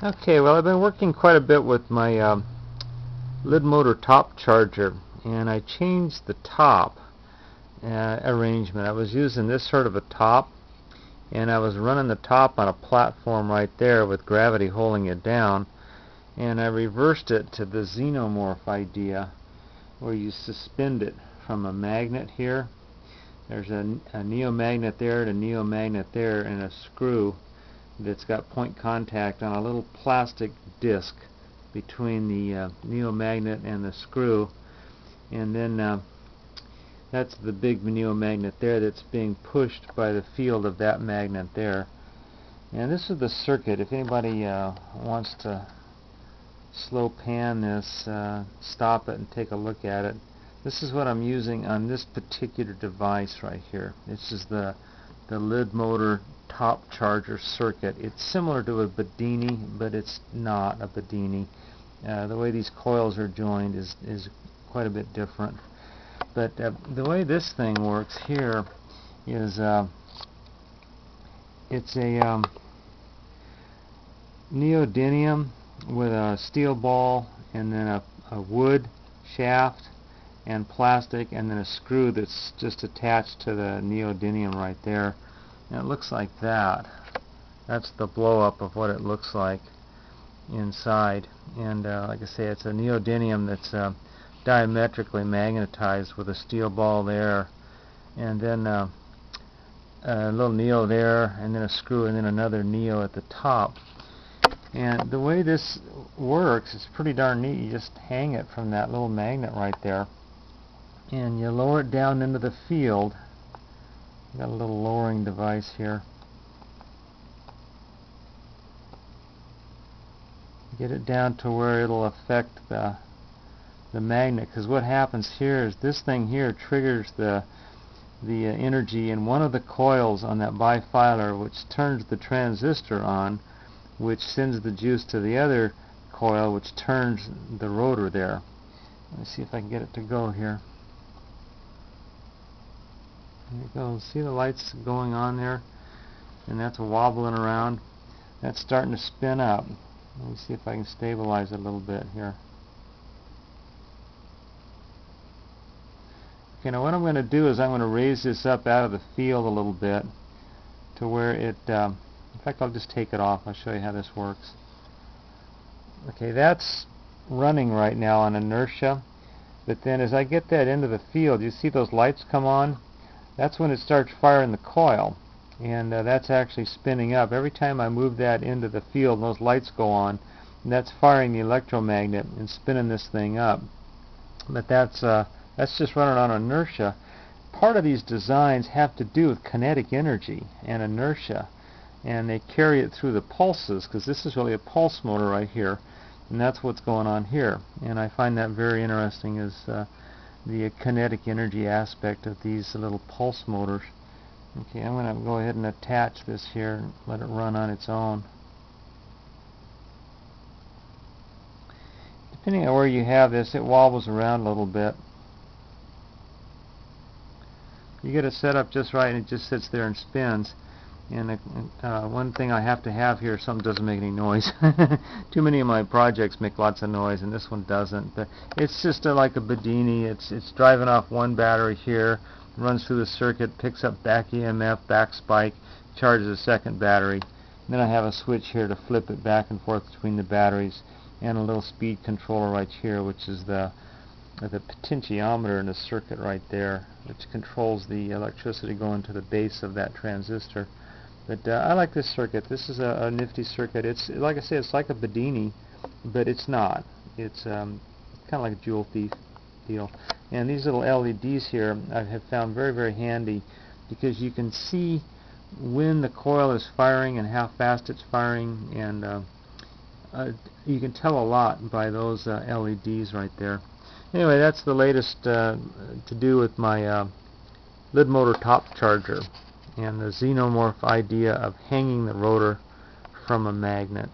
Okay, well I've been working quite a bit with my um, Lidmotor top charger and I changed the top uh, arrangement. I was using this sort of a top and I was running the top on a platform right there with gravity holding it down and I reversed it to the xenomorph idea where you suspend it from a magnet here. There's a, a neomagnet there and a neomagnet there and a screw that's got point contact on a little plastic disc between the uh, neomagnet and the screw. And then uh, that's the big neomagnet there that's being pushed by the field of that magnet there. And this is the circuit. If anybody uh, wants to slow pan this uh, stop it and take a look at it this is what I'm using on this particular device right here. This is the the Lidmotor top charger circuit. It's similar to a Bedini, but it's not a Bedini. Uh, the way these coils are joined is, is quite a bit different. But uh, the way this thing works here is uh, it's a um, neodymium with a steel ball and then a, a wood shaft and plastic and then a screw that's just attached to the neodymium right there and it looks like that. That's the blow up of what it looks like inside. And uh, like I say it's a neodymium that's uh, diametrically magnetized with a steel ball there. And then uh, a little neo there and then a screw and then another neo at the top. And the way this works is pretty darn neat. You just hang it from that little magnet right there and you lower it down into the field got a little lowering device here get it down to where it'll affect the the magnet because what happens here is this thing here triggers the the uh, energy in one of the coils on that bifilar which turns the transistor on which sends the juice to the other coil which turns the rotor there. Let me see if I can get it to go here. There you go. See the lights going on there? And that's wobbling around. That's starting to spin up. Let me see if I can stabilize it a little bit here. Okay, now what I'm going to do is I'm going to raise this up out of the field a little bit to where it, um, in fact I'll just take it off. I'll show you how this works. Okay, that's running right now on inertia. But then as I get that into the field, you see those lights come on? That's when it starts firing the coil and uh, that's actually spinning up. Every time I move that into the field those lights go on and that's firing the electromagnet and spinning this thing up. But that's uh, that's just running on inertia. Part of these designs have to do with kinetic energy and inertia and they carry it through the pulses because this is really a pulse motor right here and that's what's going on here. And I find that very interesting as uh, the kinetic energy aspect of these little pulse motors. Okay, I'm going to go ahead and attach this here and let it run on its own. Depending on where you have this, it wobbles around a little bit. You get it set up just right and it just sits there and spins. And uh, one thing I have to have here, something doesn't make any noise. Too many of my projects make lots of noise, and this one doesn't. But it's just a, like a Bedini. It's it's driving off one battery here, runs through the circuit, picks up back EMF, back spike, charges a second battery. And then I have a switch here to flip it back and forth between the batteries, and a little speed controller right here, which is the the potentiometer in the circuit right there, which controls the electricity going to the base of that transistor. But uh, I like this circuit. This is a, a, nifty circuit. It's like I said, it's like a Bedini, but it's not. It's um, kind of like a joule thief deal. And these little LEDs here I have found very, very handy because you can see when the coil is firing and how fast it's firing, and uh, uh, you can tell a lot by those uh, LEDs right there. Anyway, that's the latest uh, to do with my uh, Lidmotor top charger and the xenomorph idea of hanging the rotor from a magnet.